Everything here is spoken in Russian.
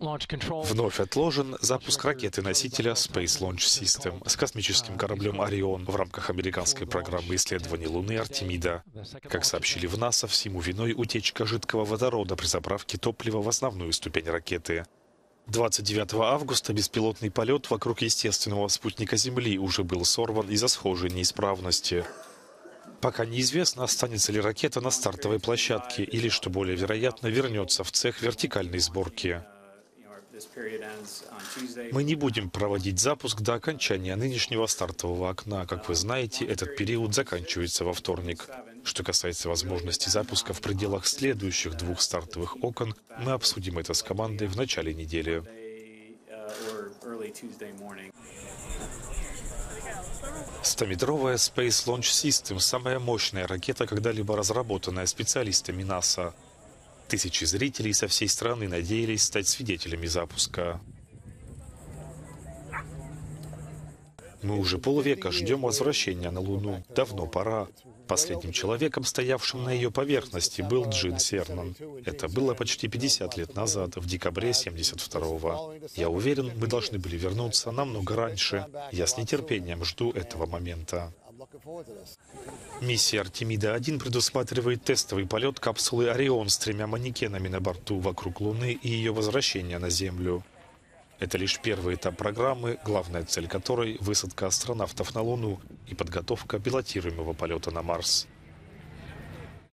Вновь отложен запуск ракеты-носителя Space Launch System с космическим кораблем «Орион» в рамках американской программы исследований Луны «Артемида». Как сообщили в НАСА, всему виной утечка жидкого водорода при заправке топлива в основную ступень ракеты. 29 августа беспилотный полет вокруг естественного спутника Земли уже был сорван из-за схожей неисправности. Пока неизвестно, останется ли ракета на стартовой площадке или, что более вероятно, вернется в цех вертикальной сборки. Мы не будем проводить запуск до окончания нынешнего стартового окна. Как вы знаете, этот период заканчивается во вторник. Что касается возможности запуска в пределах следующих двух стартовых окон, мы обсудим это с командой в начале недели. Стометровая Space Launch System – самая мощная ракета, когда-либо разработанная специалистами НАСА. Тысячи зрителей со всей страны надеялись стать свидетелями запуска. Мы уже полвека ждем возвращения на Луну. Давно пора. Последним человеком, стоявшим на ее поверхности, был Джин Сернан. Это было почти 50 лет назад, в декабре 72-го. Я уверен, мы должны были вернуться намного раньше. Я с нетерпением жду этого момента. Миссия Артемида-1 предусматривает тестовый полет капсулы «Орион» с тремя манекенами на борту вокруг Луны и ее возвращение на Землю. Это лишь первый этап программы, главная цель которой – высадка астронавтов на Луну и подготовка пилотируемого полета на Марс.